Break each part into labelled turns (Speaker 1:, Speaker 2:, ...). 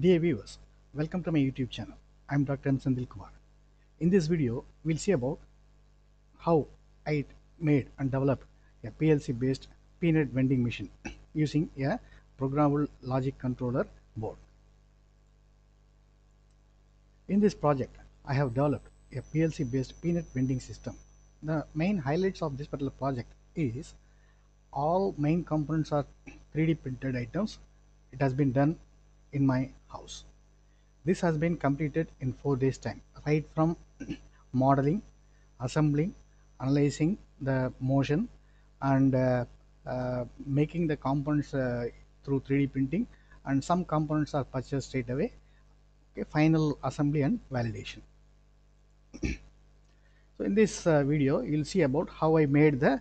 Speaker 1: Dear viewers, welcome to my YouTube channel. I am Dr. M. Senthil Kumar. In this video, we'll see about how I made and developed a PLC based peanut vending machine using a programmable logic controller board. In this project, I have developed a PLC based peanut vending system. The main highlights of this particular project is all main components are 3D printed items. It has been done in my house. This has been completed in four days time, right from modeling, assembling, analyzing the motion and uh, uh, making the components uh, through 3D printing and some components are purchased straight away. Okay, final assembly and validation. so in this uh, video, you'll see about how I made the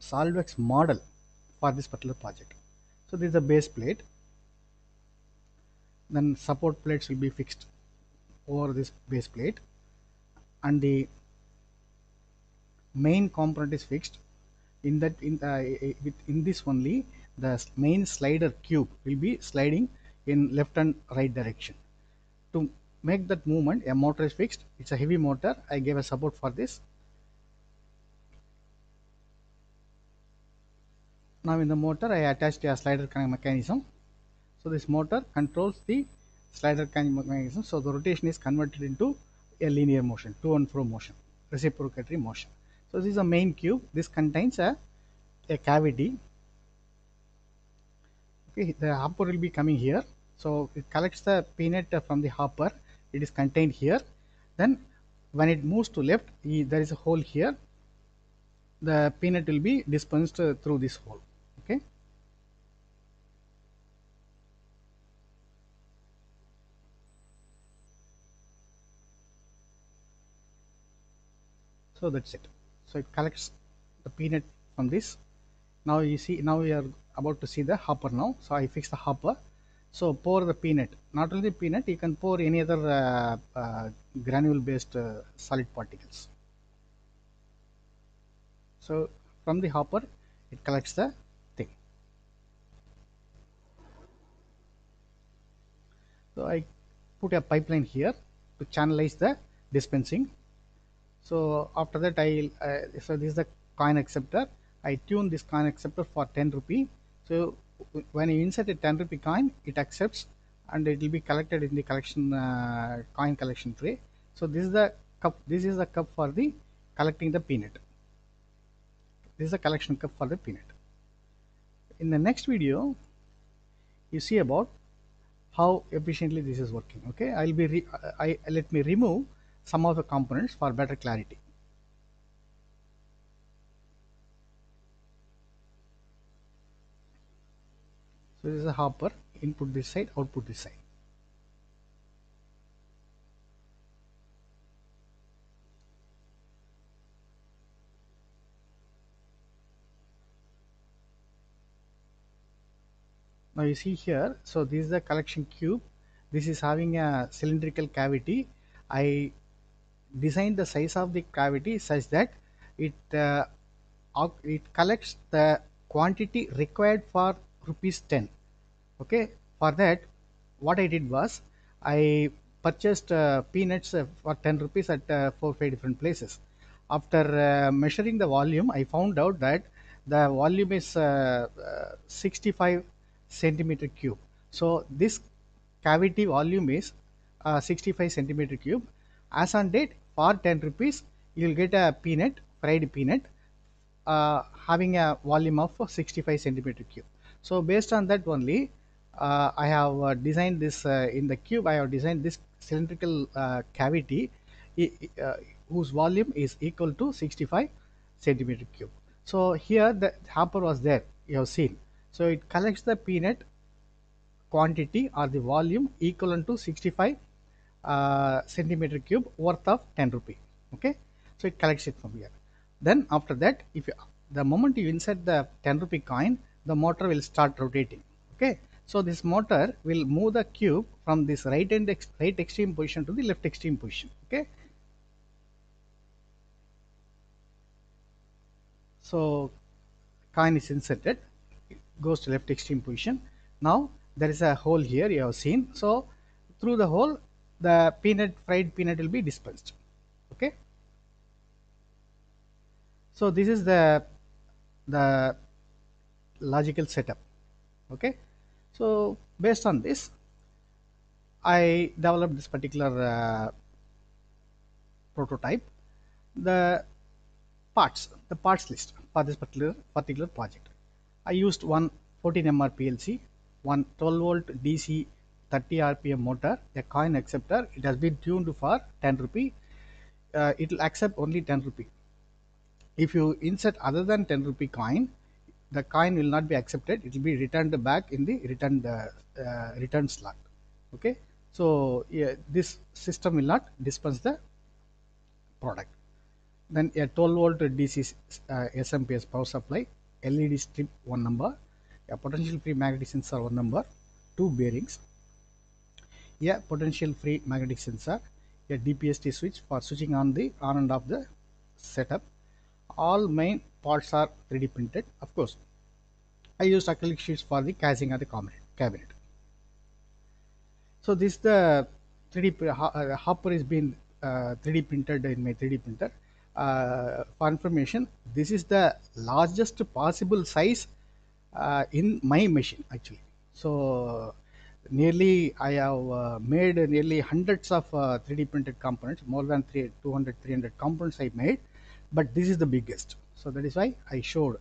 Speaker 1: SolidWorks model for this particular project. So this is the base plate then support plates will be fixed over this base plate. And the main component is fixed. In that in uh, in this only the main slider cube will be sliding in left and right direction. To make that movement a motor is fixed. It's a heavy motor. I gave a support for this. Now in the motor i attached a slider mechanism so this motor controls the slider mechanism. So the rotation is converted into a linear motion, to and fro motion, reciprocatory motion. So this is a main cube. This contains a, a cavity. Okay, the hopper will be coming here. So it collects the peanut from the hopper. It is contained here. Then when it moves to left, there is a hole here. The peanut will be dispensed through this hole. Okay. So that's it. So it collects the peanut from this. Now you see now we are about to see the hopper now. So i fix the hopper. So pour the peanut. Not only the peanut you can pour any other uh, uh, granule based uh, solid particles. So from the hopper it collects the thing. So i put a pipeline here to channelize the dispensing so after that I uh, so this is the coin acceptor. I tune this coin acceptor for 10 rupee. So when you insert a 10 rupee coin it accepts and it will be collected in the collection uh, coin collection tray. So this is the cup this is the cup for the collecting the peanut. This is the collection cup for the peanut. In the next video you see about how efficiently this is working okay? I'll be I let me remove some of the components for better clarity. So this is a hopper, input this side, output this side. Now you see here, so this is the collection cube. This is having a cylindrical cavity. I design the size of the cavity such that it uh, it collects the quantity required for rupees 10 okay for that what i did was i purchased uh, peanuts uh, for 10 rupees at uh, four five different places. After uh, measuring the volume i found out that the volume is uh, 65 centimeter cube. So this cavity volume is 65 centimeter cube. As on date for 10 rupees you will get a peanut fried peanut uh, having a volume of 65 centimeter cube. So based on that only uh, I have uh, designed this uh, in the cube I have designed this cylindrical uh, cavity uh, whose volume is equal to 65 centimeter cube. So here the hopper was there you have seen. So it collects the peanut quantity or the volume equivalent to 65 uh, centimeter cube worth of 10 rupee. Okay? So it collects it from here. Then after that if you, the moment you insert the 10 rupee coin the motor will start rotating. Okay? So this motor will move the cube from this right end ex right extreme position to the left extreme position. Okay? So coin is inserted it goes to left extreme position. Now there is a hole here you have seen. So through the hole the peanut fried peanut will be dispensed. Okay? So this is the the logical setup. Okay? So based on this i developed this particular uh, prototype. The parts the parts list for this particular particular project. I used one 14 mr plc one 12 volt dc 30 rpm motor a coin acceptor. It has been tuned for 10 rupee. Uh, it will accept only 10 rupee. If you insert other than 10 rupee coin the coin will not be accepted. It will be returned back in the returned uh, uh, return slot. Okay? So yeah, this system will not dispense the product. Then a 12 volt dc uh, smps power supply led strip one number. A potential free magnetic sensor one number. Two bearings a potential free magnetic sensor a dpst switch for switching on the on and off the setup. All main parts are 3d printed of course. I used acrylic sheets for the casing of the cabinet. So this the 3d uh, hopper is being uh, 3d printed in my 3d printer. Uh, for information this is the largest possible size uh, in my machine actually. So nearly i have uh, made nearly hundreds of 3d printed components more than 3 200 300 components i made but this is the biggest. So that is why i showed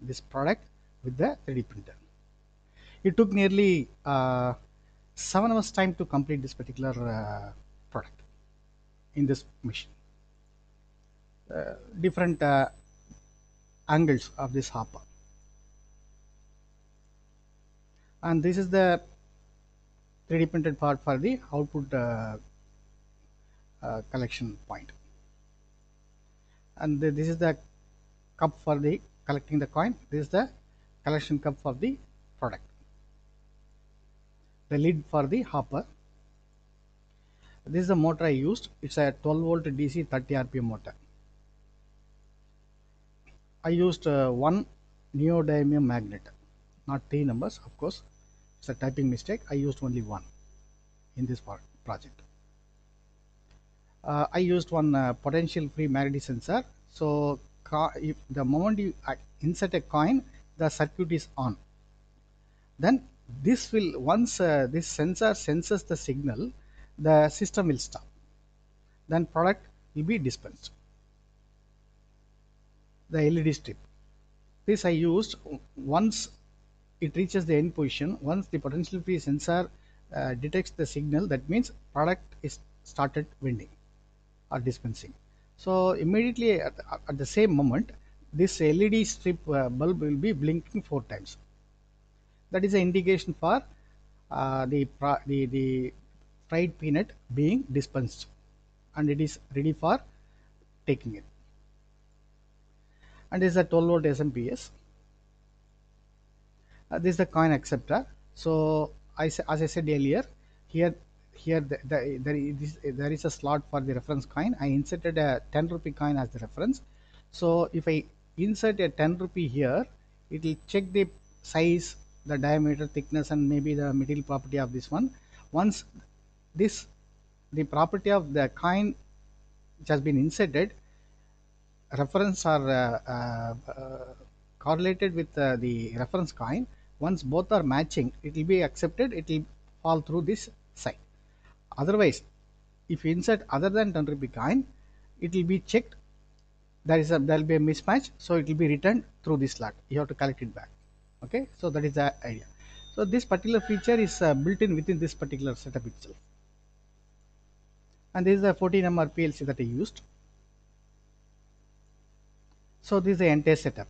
Speaker 1: this product with the 3d printer. It took nearly seven hours time to complete this particular product in this machine. Uh, different uh, angles of this hopper. And this is the 3d printed part for the output uh, collection point. And this is the cup for the collecting the coin. This is the collection cup for the product. The lid for the hopper. This is the motor I used. It's a 12 volt DC 30 rpm motor. I used uh, one neodymium magnet not three numbers of course it's a typing mistake. I used only one in this project. Uh, I used one uh, potential free magnetic sensor. So if the moment you insert a coin the circuit is on. Then this will once uh, this sensor senses the signal the system will stop. Then product will be dispensed. The LED strip. This I used once it reaches the end position. Once the potential free sensor uh, detects the signal that means product is started vending or dispensing. So immediately at, at the same moment this LED strip uh, bulb will be blinking four times. That is an indication for uh, the, the, the fried peanut being dispensed and it is ready for taking it. And is a 12 volt SMPS this is the coin acceptor. So I, as I said earlier here here the, the, there, is, there is a slot for the reference coin. I inserted a 10 rupee coin as the reference. So if I insert a 10 rupee here it will check the size the diameter thickness and maybe the material property of this one. Once this the property of the coin which has been inserted reference are uh, uh, uh, correlated with uh, the reference coin once both are matching it will be accepted it will fall through this side. Otherwise if you insert other than 10 rupee coin it will be checked. There is a there will be a mismatch so it will be returned through this slot you have to collect it back. Okay? So that is the idea. So this particular feature is uh, built in within this particular setup itself. And this is the 14 mr plc that i used. So this is the entire setup.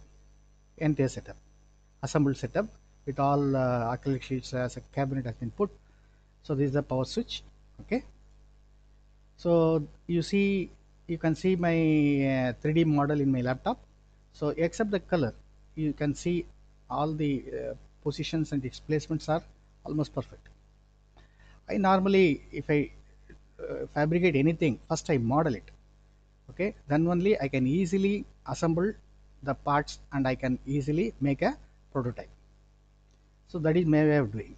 Speaker 1: Entire setup. Assembled setup with all uh, acrylic sheets as a cabinet has been put. So this is the power switch okay? So you see you can see my uh, 3d model in my laptop. So except the color you can see all the uh, positions and displacements are almost perfect. I normally if I uh, fabricate anything first I model it okay? Then only I can easily assemble the parts and I can easily make a prototype so that is my way of doing.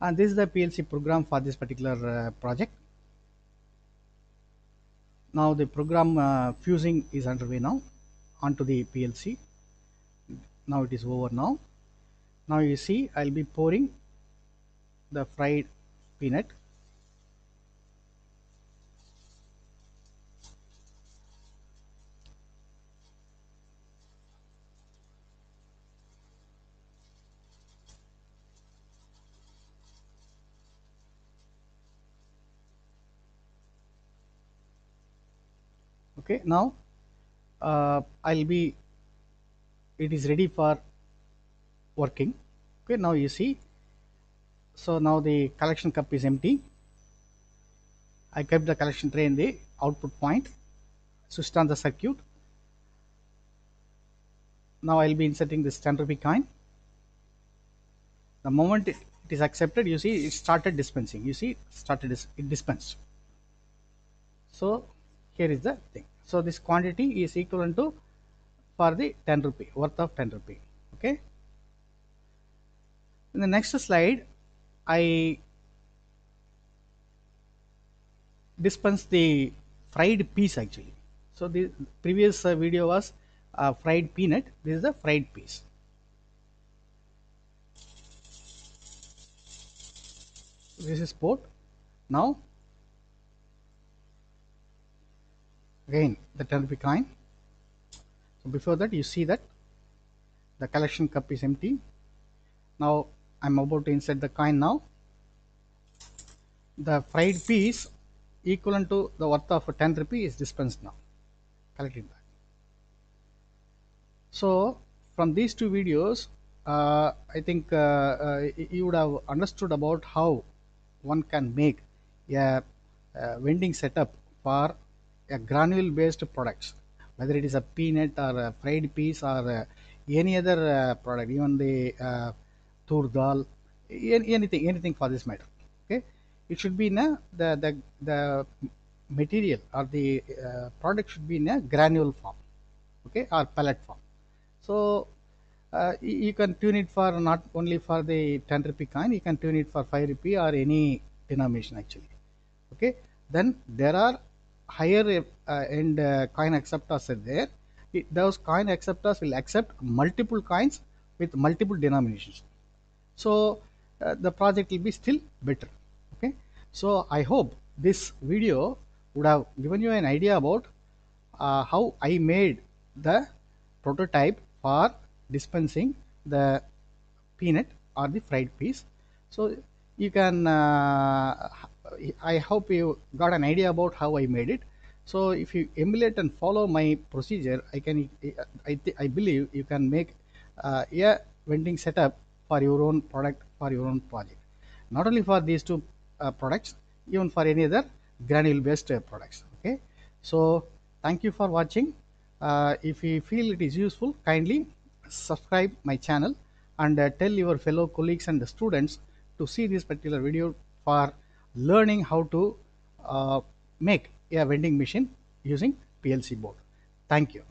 Speaker 1: And this is the PLC program for this particular uh, project. Now the program uh, fusing is underway now onto the PLC now it is over now. Now you see I'll be pouring the fried peanut okay now uh, I'll be it is ready for working. Okay now you see. So now the collection cup is empty. I kept the collection tray in the output point. Switched on the circuit. Now I'll be inserting this 10 rupee coin. The moment it, it is accepted you see it started dispensing. You see started it dispensed. So here is the thing so this quantity is equivalent to for the 10 rupee worth of 10 rupee okay? In the next slide i dispense the fried peas actually. So the previous uh, video was uh, fried peanut. This is the fried peas this is port now again the 10 rupee coin so before that you see that the collection cup is empty. Now I'm about to insert the coin now. The fried peas equivalent to the worth of 10 rupee is dispensed now collected back. So from these two videos uh, I think uh, uh, you would have understood about how one can make a, a vending setup for a granule based products whether it is a peanut or a fried peas or uh, any other uh, product even the uh, tur dal anything anything for this matter okay? It should be in a, the the the material or the uh, product should be in a granule form okay or pellet form. So uh, you can tune it for not only for the 10 rupee coin you can tune it for 5 rupee or any denomination actually okay? Then there are higher uh, end uh, coin acceptors are there, it, those coin acceptors will accept multiple coins with multiple denominations. So uh, the project will be still better. Okay. So I hope this video would have given you an idea about uh, how I made the prototype for dispensing the peanut or the fried peas. So you can uh, I hope you got an idea about how I made it. So if you emulate and follow my procedure, I can I, I believe you can make uh, a vending setup for your own product for your own project. Not only for these two uh, products, even for any other granule based uh, products. Okay. So thank you for watching. Uh, if you feel it is useful, kindly subscribe my channel and uh, tell your fellow colleagues and students to see this particular video for learning how to uh, make a vending machine using PLC board. Thank you.